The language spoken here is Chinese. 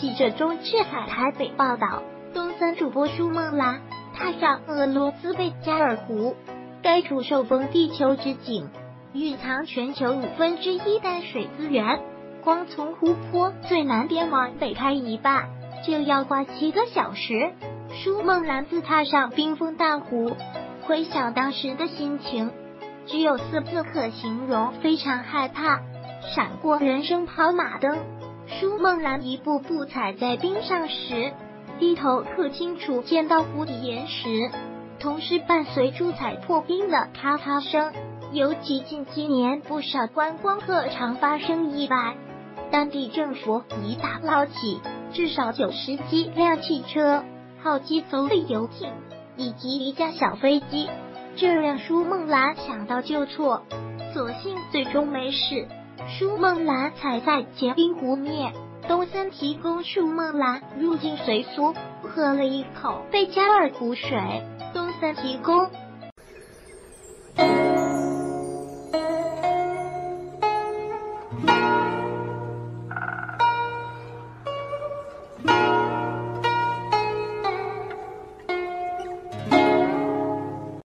记者中智海台北报道，东森主播舒梦兰踏上俄罗斯贝加尔湖，该处受封地球之景，蕴藏全球五分之一淡水资源。光从湖泊最南边往北开一半，就要花七个小时。舒梦兰自踏上冰封大湖，回想当时的心情，只有四字可形容：非常害怕。闪过人生跑马灯，舒梦兰一步步踩在冰上时，低头可清楚见到湖底岩石，同时伴随出踩破冰的咔嚓声。尤其近几年，不少观光客常发生意外。当地政府已打捞起至少九十几辆汽车、好几艘旅游艇以及一架小飞机，这让舒梦兰想到就错，所幸最终没事。舒梦兰踩在结冰湖面，东森提供舒梦兰入境随俗，喝了一口贝加尔湖水。东森提供